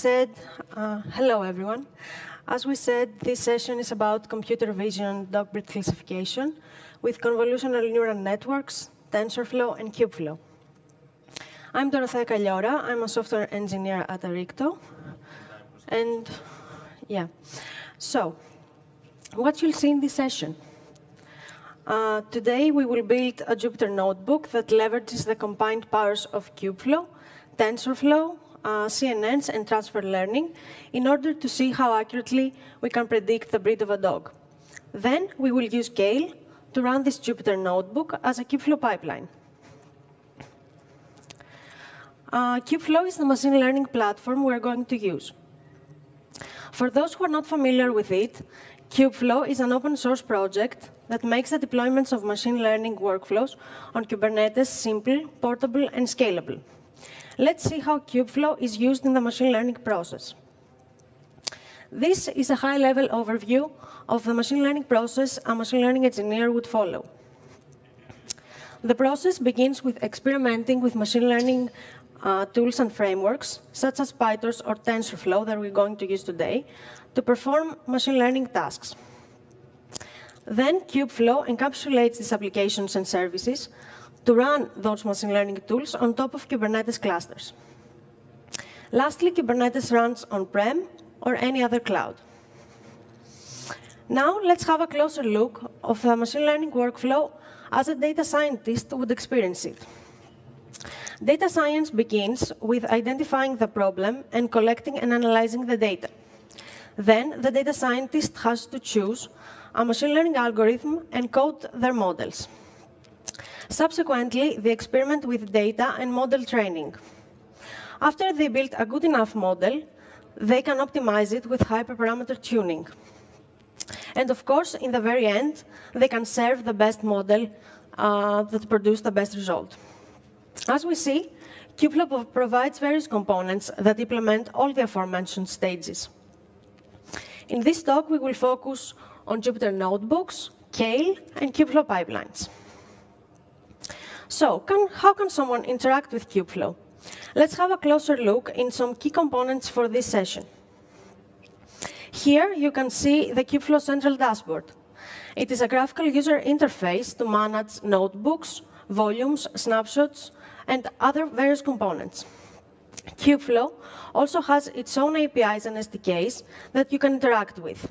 said, uh, hello everyone. As we said, this session is about computer vision dog breed classification with convolutional neural networks, TensorFlow, and Kubeflow. I'm Dorothea Kalliora. I'm a software engineer at Arrikto. And yeah, so what you'll see in this session. Uh, today, we will build a Jupyter notebook that leverages the combined powers of Kubeflow, TensorFlow, uh, CNNs, and transfer learning in order to see how accurately we can predict the breed of a dog. Then we will use Kale to run this Jupyter notebook as a Kubeflow pipeline. Uh, Kubeflow is the machine learning platform we're going to use. For those who are not familiar with it, Kubeflow is an open source project that makes the deployments of machine learning workflows on Kubernetes simple, portable, and scalable. Let's see how Kubeflow is used in the machine learning process. This is a high-level overview of the machine learning process a machine learning engineer would follow. The process begins with experimenting with machine learning uh, tools and frameworks, such as PyTorch or TensorFlow that we're going to use today, to perform machine learning tasks. Then Kubeflow encapsulates these applications and services to run those machine learning tools on top of Kubernetes clusters. Lastly, Kubernetes runs on-prem or any other cloud. Now, let's have a closer look of the machine learning workflow as a data scientist would experience it. Data science begins with identifying the problem and collecting and analyzing the data. Then, the data scientist has to choose a machine learning algorithm and code their models. Subsequently, they experiment with data and model training. After they build a good enough model, they can optimize it with hyperparameter tuning. And of course, in the very end, they can serve the best model uh, that produced the best result. As we see, Kubeflow provides various components that implement all the aforementioned stages. In this talk, we will focus on Jupyter Notebooks, Kale, and Kubeflow pipelines. So, can, how can someone interact with Kubeflow? Let's have a closer look in some key components for this session. Here, you can see the Kubeflow central dashboard. It is a graphical user interface to manage notebooks, volumes, snapshots, and other various components. Kubeflow also has its own APIs and SDKs that you can interact with.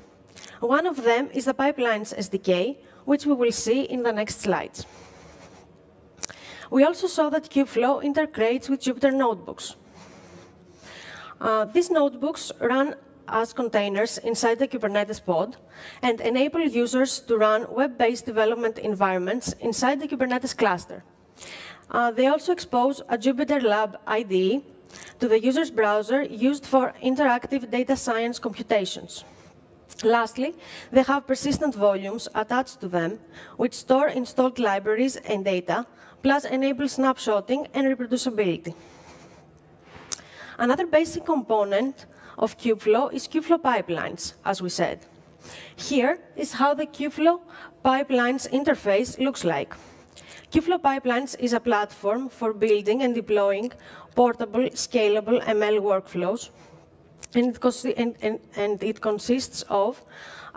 One of them is the Pipelines SDK, which we will see in the next slides. We also saw that Kubeflow integrates with Jupyter Notebooks. Uh, these notebooks run as containers inside the Kubernetes pod and enable users to run web-based development environments inside the Kubernetes cluster. Uh, they also expose a Jupyter Lab IDE to the user's browser used for interactive data science computations. Lastly, they have persistent volumes attached to them, which store installed libraries and data, plus enable snapshotting and reproducibility. Another basic component of Kubeflow is Kubeflow pipelines, as we said. Here is how the Kubeflow pipelines interface looks like. Kubeflow Pipelines is a platform for building and deploying portable, scalable ML workflows. And it, and, and, and it consists of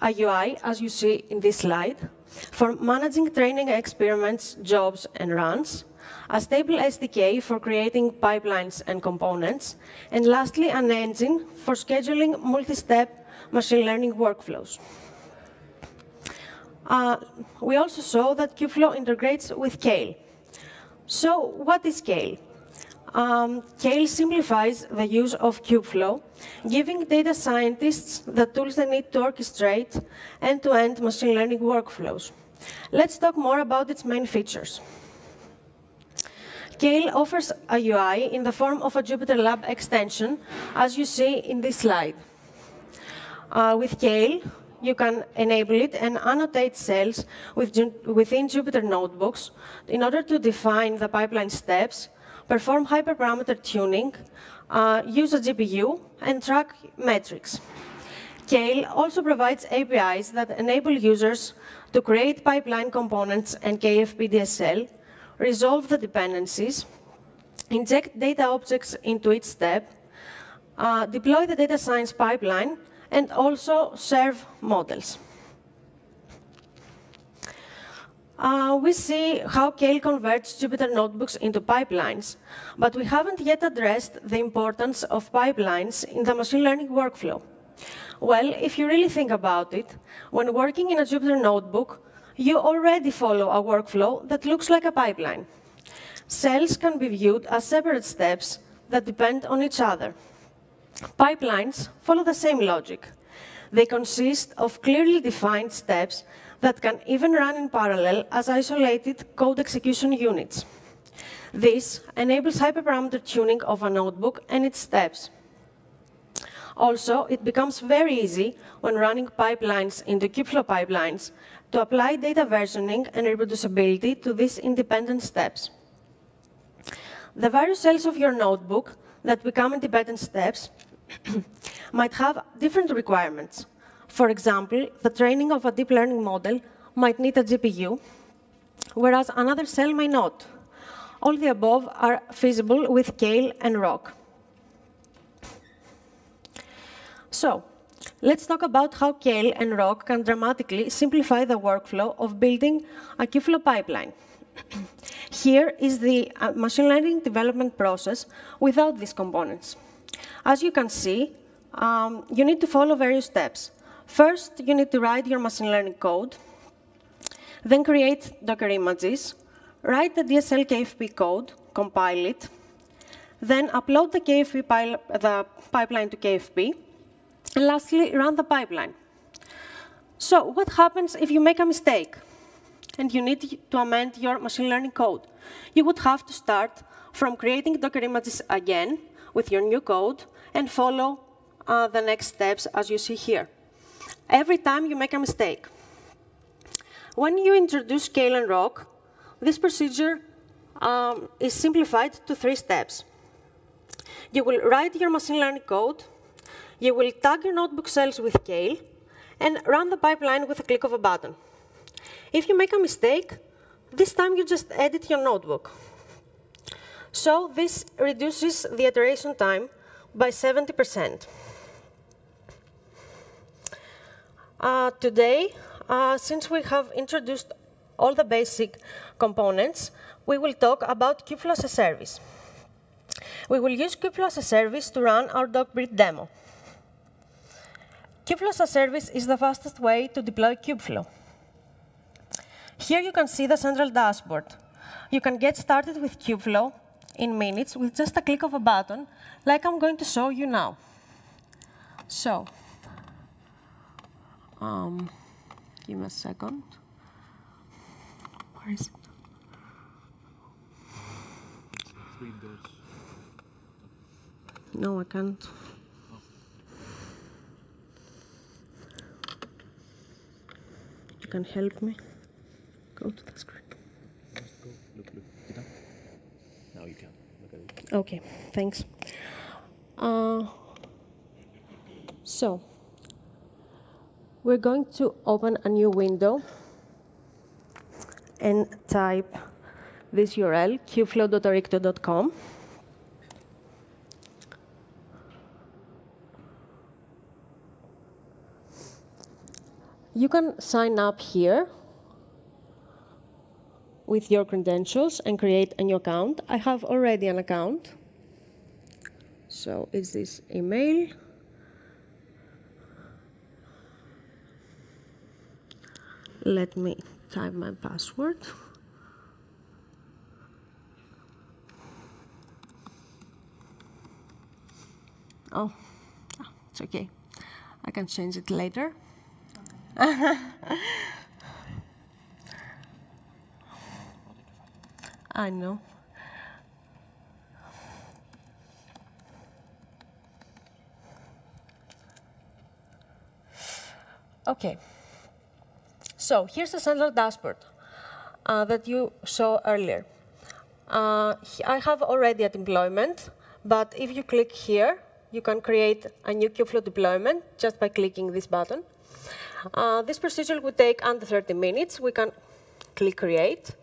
a UI, as you see in this slide, for managing training experiments, jobs, and runs, a stable SDK for creating pipelines and components, and lastly, an engine for scheduling multi-step machine learning workflows. Uh, we also saw that Kubeflow integrates with Kale. So what is Kale? Um, Kale simplifies the use of Kubeflow, giving data scientists the tools they need to orchestrate end-to-end -end machine learning workflows. Let's talk more about its main features. Kale offers a UI in the form of a Jupyter Lab extension, as you see in this slide. Uh, with Kale, you can enable it and annotate cells within Jupyter Notebooks in order to define the pipeline steps, perform hyperparameter tuning, uh, use a GPU, and track metrics. Kale also provides APIs that enable users to create pipeline components and KFPDSL, resolve the dependencies, inject data objects into each step, uh, deploy the data science pipeline, and also serve models. Uh, we see how Kale converts Jupyter notebooks into pipelines, but we haven't yet addressed the importance of pipelines in the machine learning workflow. Well, if you really think about it, when working in a Jupyter notebook, you already follow a workflow that looks like a pipeline. Cells can be viewed as separate steps that depend on each other. Pipelines follow the same logic. They consist of clearly defined steps that can even run in parallel as isolated code execution units. This enables hyperparameter tuning of a notebook and its steps. Also, it becomes very easy when running pipelines into Kubeflow pipelines to apply data versioning and reproducibility to these independent steps. The various cells of your notebook that become independent steps might have different requirements. For example, the training of a deep learning model might need a GPU, whereas another cell may not. All the above are feasible with Kale and Rok. So, let's talk about how Kale and Rok can dramatically simplify the workflow of building a Kubeflow pipeline. Here is the uh, machine learning development process without these components. As you can see, um, you need to follow various steps. First, you need to write your machine learning code, then create Docker images, write the DSL KFP code, compile it, then upload the, KFP the pipeline to KFP, and lastly, run the pipeline. So what happens if you make a mistake and you need to amend your machine learning code? You would have to start from creating Docker images again with your new code and follow uh, the next steps as you see here every time you make a mistake. When you introduce Kale and Rok, this procedure um, is simplified to three steps. You will write your machine learning code, you will tag your notebook cells with Kale, and run the pipeline with a click of a button. If you make a mistake, this time you just edit your notebook. So this reduces the iteration time by 70%. Uh, today, uh, since we have introduced all the basic components, we will talk about Kubeflow as a service. We will use Kubeflow as a service to run our DogBreed demo. Kubeflow as a service is the fastest way to deploy Kubeflow. Here you can see the central dashboard. You can get started with Kubeflow in minutes with just a click of a button, like I'm going to show you now. So, um, give me a second. Where is it? No, I can't. You can help me. Go to the screen. Look, look, get up. Now you can. Look at it. Okay, thanks. Uh, so, we're going to open a new window and type this URL, kubeflow.arrikto.com. You can sign up here with your credentials and create a new account. I have already an account. So it's this email. Let me type my password. Oh, ah, it's okay. I can change it later. I know. Okay. So here's the central dashboard uh, that you saw earlier. Uh, I have already a deployment, but if you click here, you can create a new Kubeflow deployment just by clicking this button. Uh, this procedure would take under 30 minutes. We can click Create.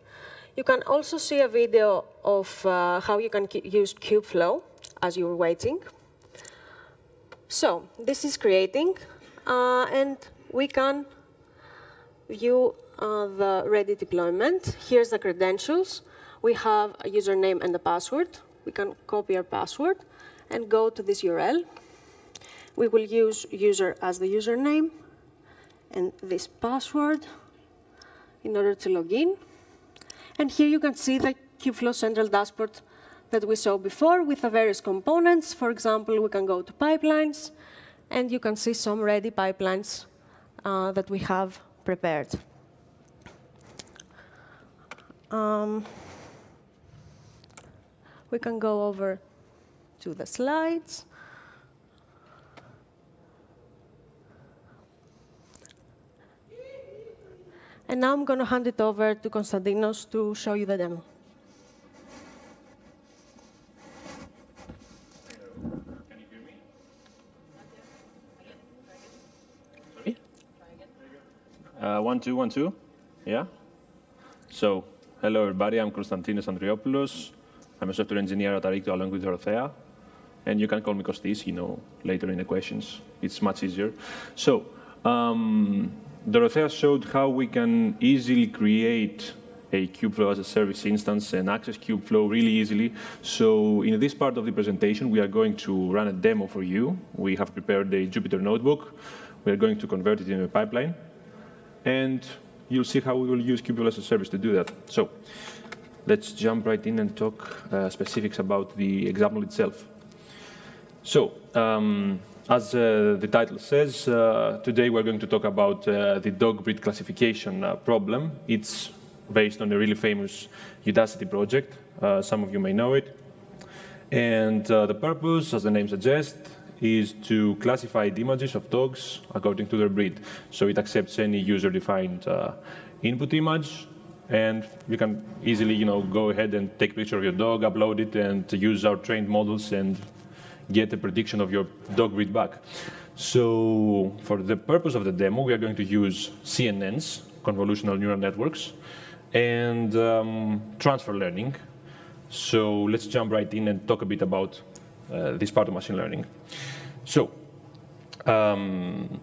You can also see a video of uh, how you can use Kubeflow as you're waiting. So this is creating, uh, and we can view uh, the ready deployment. Here's the credentials. We have a username and a password. We can copy our password and go to this URL. We will use user as the username and this password in order to log in. And here you can see the Kubeflow central dashboard that we saw before with the various components. For example, we can go to pipelines, and you can see some ready pipelines uh, that we have prepared. Um, we can go over to the slides. And now I'm going to hand it over to Konstantinos to show you the demo. Uh, one, two, one, two. Yeah? So, hello everybody, I'm Konstantinos Andriopoulos. I'm a software engineer at Arrikto along with Dorothea. And you can call me Kostis, you know, later in the questions. It's much easier. So, um, Dorothea showed how we can easily create a Kubeflow as a service instance and access Kubeflow really easily. So in this part of the presentation, we are going to run a demo for you. We have prepared a Jupyter notebook. We are going to convert it into a pipeline and you'll see how we will use Kubeflow as a service to do that. So let's jump right in and talk uh, specifics about the example itself. So um, as uh, the title says, uh, today we're going to talk about uh, the dog breed classification uh, problem. It's based on a really famous Udacity project. Uh, some of you may know it. And the purpose, as the name suggests, is to classify the images of dogs according to their breed. So it accepts any user-defined uh, input image, and you can easily, you know, go ahead and take a picture of your dog, upload it, and use our trained models and get a prediction of your dog breed back. So for the purpose of the demo, we are going to use CNNs, convolutional neural networks, and um, transfer learning. So let's jump right in and talk a bit about this part of machine learning. So, um,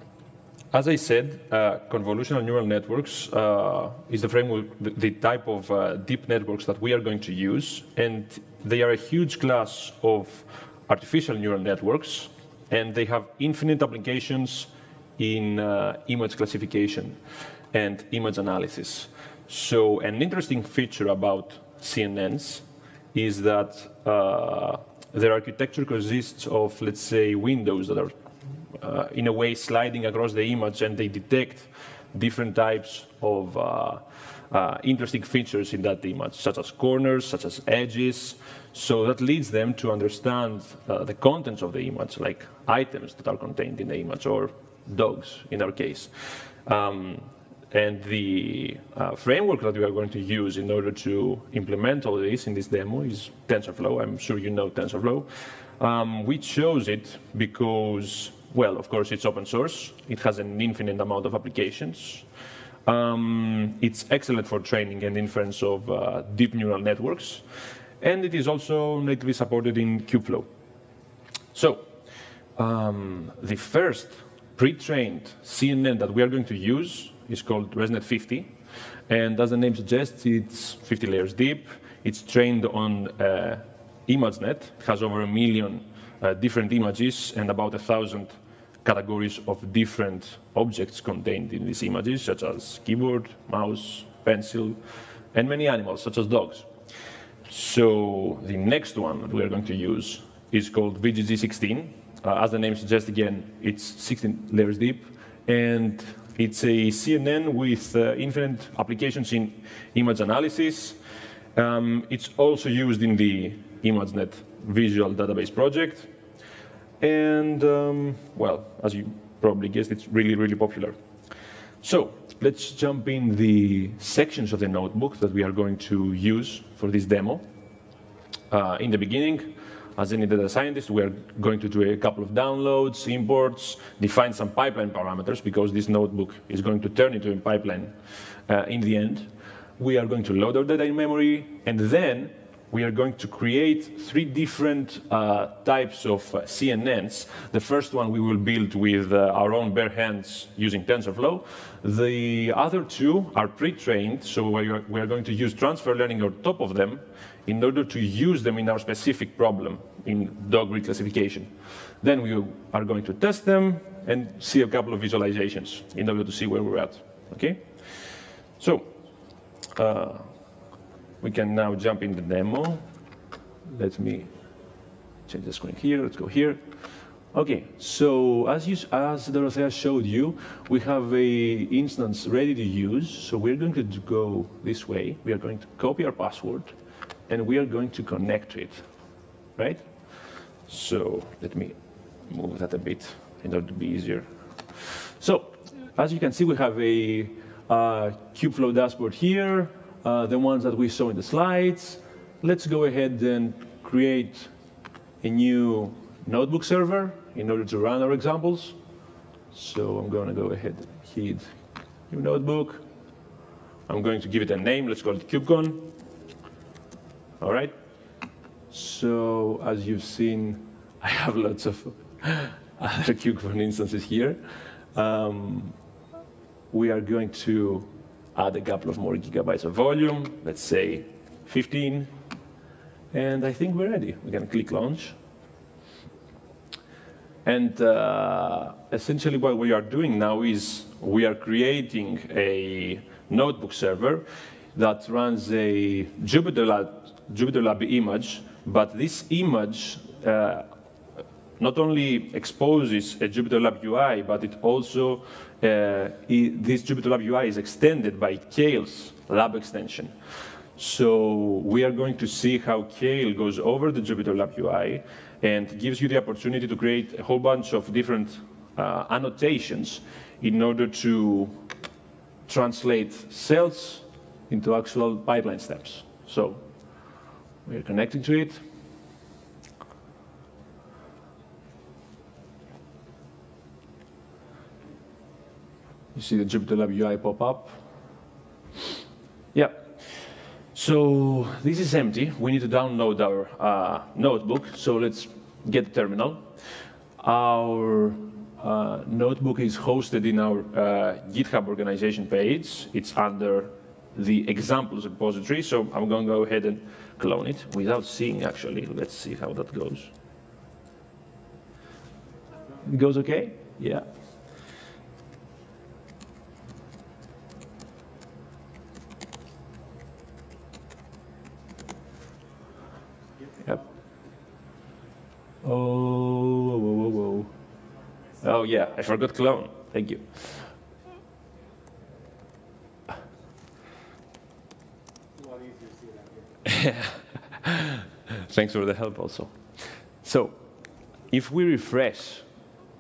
as I said, uh, convolutional neural networks uh, is the framework, the, the type of uh, deep networks that we are going to use, and they are a huge class of artificial neural networks, and they have infinite applications in uh, image classification and image analysis. So, an interesting feature about CNNs is that uh, their architecture consists of, let's say, windows that are uh, in a way sliding across the image and they detect different types of uh, uh, interesting features in that image, such as corners, such as edges. So that leads them to understand uh, the contents of the image, like items that are contained in the image, or dogs in our case. Um, and the uh, framework that we are going to use in order to implement all this in this demo is TensorFlow. I'm sure you know TensorFlow. Um, we chose it because, well, of course, it's open source. It has an infinite amount of applications. Um, it's excellent for training and inference of uh, deep neural networks. And it is also natively supported in Kubeflow. So, um, the first pre-trained CNN that we are going to use is called ResNet 50. And as the name suggests, it's 50 layers deep. It's trained on uh, ImageNet. It has over a million uh, different images and about a thousand categories of different objects contained in these images, such as keyboard, mouse, pencil, and many animals, such as dogs. So the next one that we are going to use is called VGG16. Uh, as the name suggests, again, it's 16 layers deep, and it's a CNN with uh, infinite applications in image analysis. Um, it's also used in the ImageNet visual database project. And, um, well, as you probably guessed, it's really, really popular. So let's jump in the sections of the notebook that we are going to use for this demo. Uh, in the beginning, as any data scientist, we are going to do a couple of downloads, imports, define some pipeline parameters, because this notebook is going to turn into a pipeline uh, in the end. We are going to load our data in memory, and then we are going to create three different uh, types of uh, CNNs. The first one we will build with uh, our own bare hands using TensorFlow. The other two are pre-trained, so we are, we are, going to use transfer learning on top of them in order to use them in our specific problem in dog breed classification. Then we are going to test them and see a couple of visualizations in order to see where we're at. Okay? So, uh, we can now jump in the demo. Let me change the screen here. Let's go here. Okay, so as, you, as Dorothea showed you, we have a instance ready to use. So we're going to go this way. We are going to copy our password, and we are going to connect to it, right? So let me move that a bit in order to be easier. So as you can see, we have a uh, Kubeflow dashboard here uh, the ones that we saw in the slides. Let's go ahead and create a new notebook server in order to run our examples. So I'm going to go ahead and hit new notebook. I'm going to give it a name. Let's call it KubeCon. All right. So as you've seen, I have lots of other KubeCon instances here. Um, we are going to add a couple of more gigabytes of volume, let's say 15, and I think we're ready. We can click launch. And uh, essentially what we are doing now is we are creating a notebook server that runs a JupyterLab, JupyterLab image, but this image uh, not only exposes a JupyterLab UI, but it also uh, this JupyterLab UI is extended by Kale's lab extension. So we are going to see how Kale goes over the JupyterLab UI and gives you the opportunity to create a whole bunch of different uh, annotations in order to translate cells into actual pipeline steps. So we're connecting to it. You see the JupyterLab UI pop up. Yeah. So this is empty. We need to download our uh, notebook. So let's get the terminal. Our uh, notebook is hosted in our uh, GitHub organization page. It's under the examples repository. So I'm going to go ahead and clone it without seeing actually. Let's see how that goes. It goes okay? Yeah. Yep. Oh, whoa, whoa, whoa. Oh, yeah, I forgot clone. Thank you. Thanks for the help also. So, if we refresh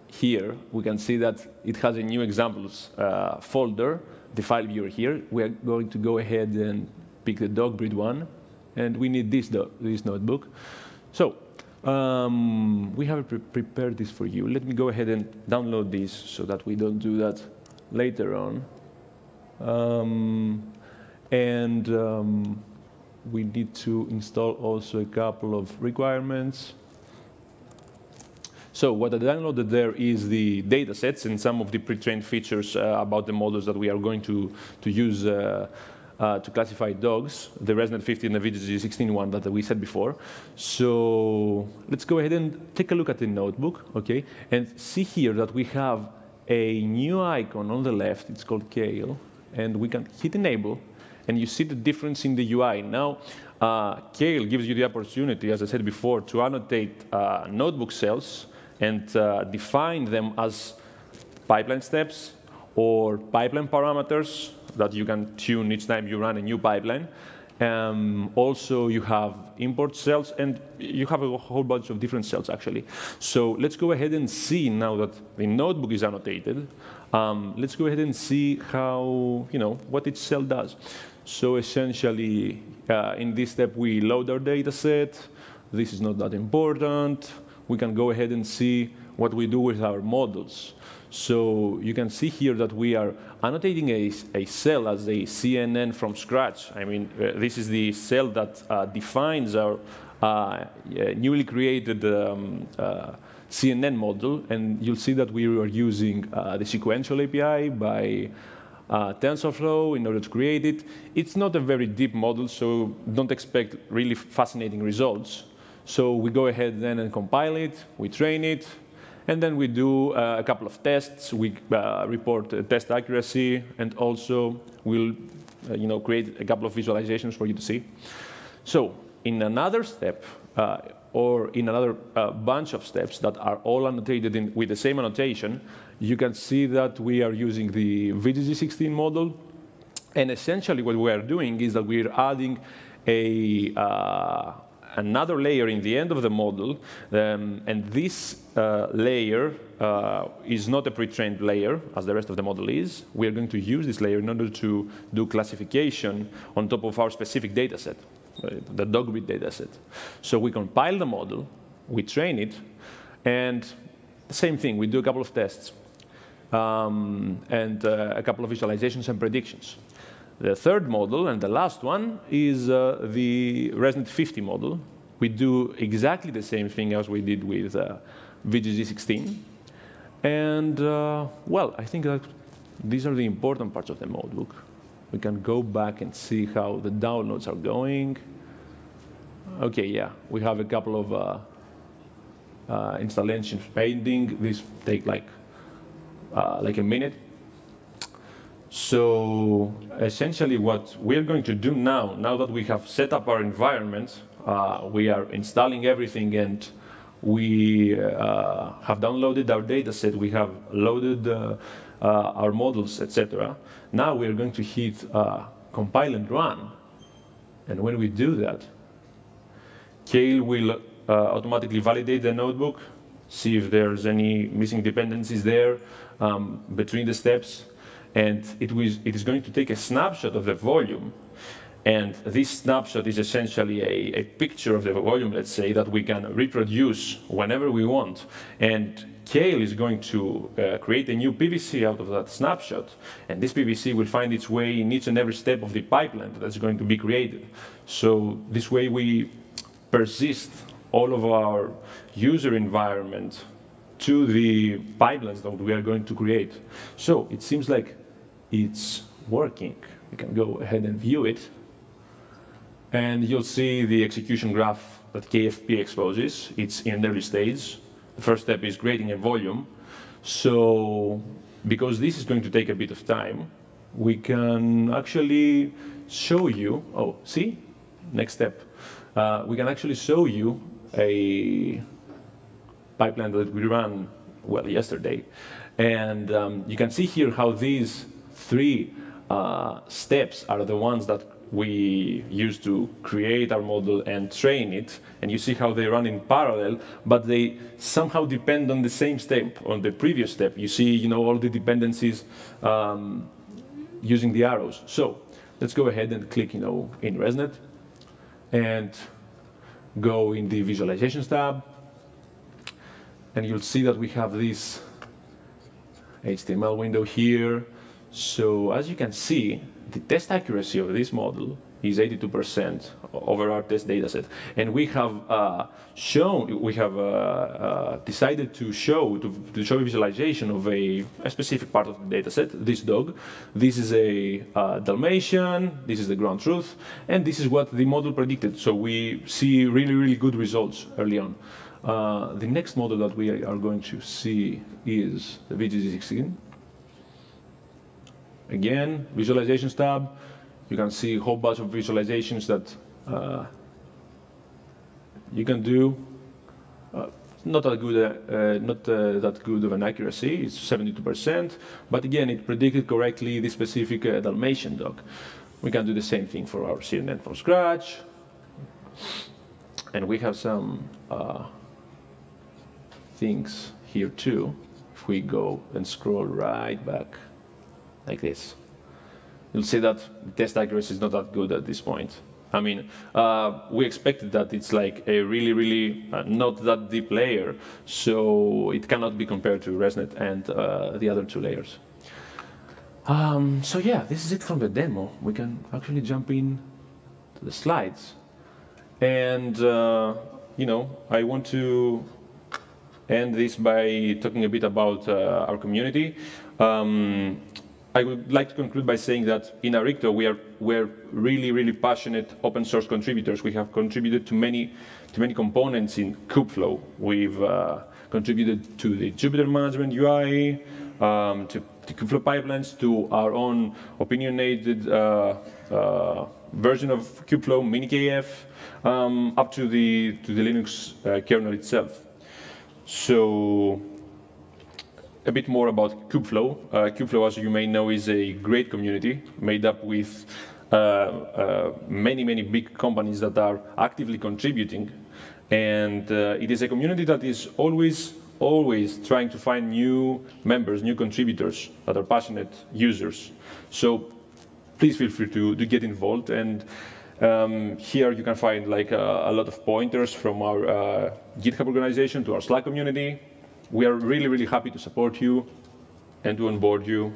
here, we can see that it has a new examples uh, folder, the file viewer here. We are going to go ahead and pick the dog breed one, and we need this, this notebook. So um, we have pre prepared this for you. Let me go ahead and download this so that we don't do that later on. Um, and um, we need to install also a couple of requirements. So what I downloaded there is the data sets and some of the pre-trained features uh, about the models that we are going to, to use uh, uh, to classify dogs, the ResNet 50 and the VGG 16 one that we said before. So let's go ahead and take a look at the notebook, okay? And see here that we have a new icon on the left. It's called Kale. And we can hit enable, and you see the difference in the UI. Now, uh, Kale gives you the opportunity, as I said before, to annotate uh, notebook cells and uh, define them as pipeline steps or pipeline parameters that you can tune each time you run a new pipeline. Um, also, you have import cells, and you have a whole bunch of different cells, actually. So let's go ahead and see now that the notebook is annotated. Um, let's go ahead and see how, you know, what each cell does. So essentially, uh, in this step, we load our data set. This is not that important. We can go ahead and see what we do with our models. So you can see here that we are annotating a, a cell as a CNN from scratch. I mean, uh, this is the cell that uh, defines our uh, newly created um, uh, CNN model, and you'll see that we are using uh, the sequential API by uh, TensorFlow in order to create it. It's not a very deep model, so don't expect really fascinating results. So we go ahead then and compile it, we train it, and then we do uh, a couple of tests. We uh, report uh, test accuracy, and also we'll uh, you know, create a couple of visualizations for you to see. So in another step, uh, or in another uh, bunch of steps that are all annotated in, with the same annotation, you can see that we are using the VGG16 model. And essentially what we are doing is that we're adding a, uh, another layer in the end of the model. Um, and this uh, layer uh, is not a pre-trained layer, as the rest of the model is. We are going to use this layer in order to do classification on top of our specific data set, uh, the DogBit data set. So we compile the model, we train it, and same thing, we do a couple of tests um, and uh, a couple of visualizations and predictions. The third model, and the last one, is uh, the ResNet 50 model. We do exactly the same thing as we did with uh, VGG16. And, uh, well, I think that these are the important parts of the notebook. We can go back and see how the downloads are going. OK, yeah, we have a couple of uh, uh, installations pending. These take like uh, like a minute. So essentially what we're going to do now, now that we have set up our environment, uh, we are installing everything and we uh, have downloaded our data set, we have loaded uh, uh, our models, etc. Now we're going to hit uh, compile and run. And when we do that, Kale will automatically validate the notebook, see if there's any missing dependencies there, um, between the steps, and it, was, it is going to take a snapshot of the volume. And this snapshot is essentially a, a picture of the volume, let's say, that we can reproduce whenever we want. And Kale is going to uh, create a new PVC out of that snapshot, and this PVC will find its way in each and every step of the pipeline that's going to be created. So this way we persist all of our user environment to the pipelines that we are going to create. So it seems like it's working. You can go ahead and view it. And you'll see the execution graph that KFP exposes. It's in early stage. The first step is creating a volume. So because this is going to take a bit of time, we can actually show you, oh, see, next step. Uh, we can actually show you a pipeline that we ran, well, yesterday. And um, you can see here how these three uh, steps are the ones that we use to create our model and train it. And you see how they run in parallel, but they somehow depend on the same step, on the previous step. You see, you know, all the dependencies um, using the arrows. So let's go ahead and click, you know, in ResNet and go in the visualizations tab and you'll see that we have this HTML window here. So as you can see, the test accuracy of this model is 82% over our test dataset. And we have uh, shown, we have uh, uh, decided to show, to, to, show a visualization of a, a, specific part of the dataset, this dog. This is a uh, Dalmatian, this is the ground truth, and this is what the model predicted. So we see really, really good results early on. Uh, the next model that we are going to see is the VGG16. Again, visualizations tab. You can see a whole bunch of visualizations that uh, you can do. Uh, not that good, uh, not uh, that good of an accuracy. It's 72%, but again, it predicted correctly the specific Dalmatian dog. We can do the same thing for our CNN from scratch, and we have some things here too. If we go and scroll right back like this, you'll see that test accuracy is not that good at this point. I mean, uh, we expected that it's like a really, really uh, not that deep layer, so it cannot be compared to ResNet and uh, the other two layers. Um, so yeah, this is it from the demo. We can actually jump in to the slides. And, uh, you know, I want to end this by talking a bit about uh, our community. Um, I would like to conclude by saying that in Arrikto, we are we're really, really passionate open source contributors. We have contributed to many, to many components in Kubeflow. We've uh, contributed to the Jupyter Management UI, um, to, to Kubeflow pipelines, to our own opinionated uh, uh, version of Kubeflow, MiniKF, um, up to the, to the Linux uh, kernel itself. So a bit more about Kubeflow. Uh, Kubeflow, as you may know, is a great community made up with uh, uh, many, many big companies that are actively contributing. And uh, it is a community that is always, always trying to find new members, new contributors that are passionate users. So please feel free to, to get involved. And um, here you can find like a, a, lot of pointers from our uh, GitHub organization to our Slack community, we are really, really happy to support you and to onboard you.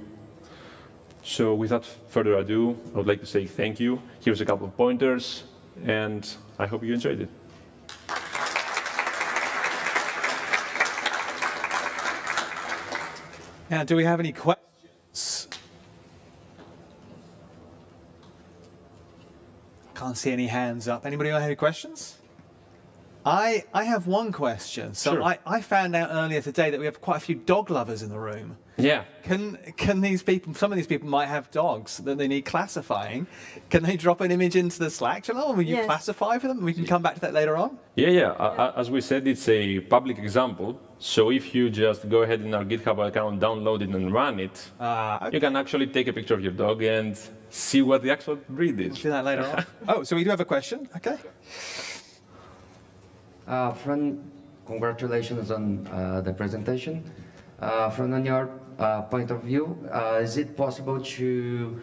So without further ado, I would like to say thank you. Here's a couple of pointers, and I hope you enjoyed it. Now, do we have any questions? Can't see any hands up. Anybody have any questions? I, I have one question. So sure. I, I found out earlier today that we have quite a few dog lovers in the room. Yeah. Can can these people? Some of these people might have dogs that they need classifying. Can they drop an image into the Slack channel? And will you yes. classify for them? We can come back to that later on. Yeah, yeah. Uh, as we said, it's a public example. So if you just go ahead in our GitHub account, download it, and run it, uh, okay. you can actually take a picture of your dog and see what the actual breed is. We'll do that later on. Oh, so we do have a question. Okay. Uh, friend, congratulations on uh, the presentation. Uh, from your uh, point of view, uh, is it possible to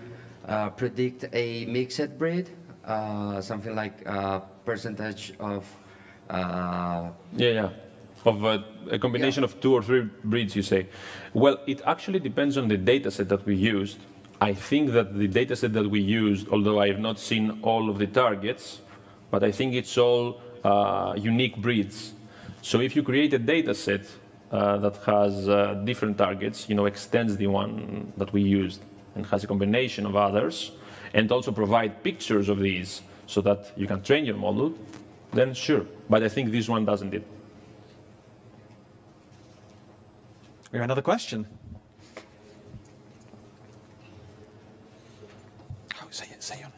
uh, predict a mixed breed, something like a percentage of? yeah, yeah, of a combination yeah. of two or three breeds, you say. Well, it actually depends on the data set that we used. I think that the dataset that we used, although I have not seen all of the targets, but I think it's all uh, unique breeds. So if you create a data set uh, that has uh, different targets, you know, extends the one that we used and has a combination of others, and also provide pictures of these so that you can train your model, then sure. But I think this one doesn't it. We have another question. Oh, say it, say it. Uh,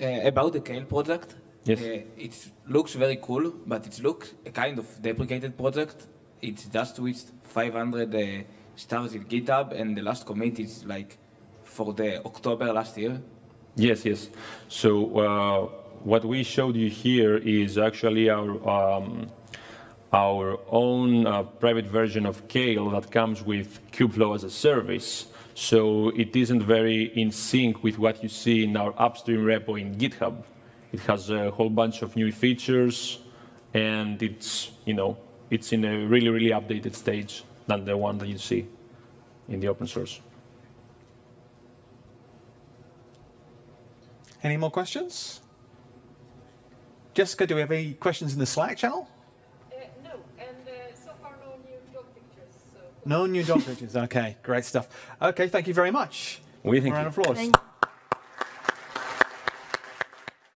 about the Kale project, Yes. Uh, it looks very cool, but it looks a kind of deprecated project. It's just reached 500 uh, stars in GitHub, and the last commit is like for the October last year. Yes, yes. So uh, what we showed you here is actually our um, our own uh, private version of Kale that comes with Kubeflow as a service. So it isn't very in sync with what you see in our upstream repo in GitHub. It has a whole bunch of new features, and it's, you know, it's in a really, really updated stage than the one that you see in the open source. Any more questions? Jessica, do we have any questions in the Slack channel? Uh, no, and uh, so far no new dog pictures. So. No new dog pictures. Okay, great stuff. Okay, thank you very much. We thank Round you. of applause. Thank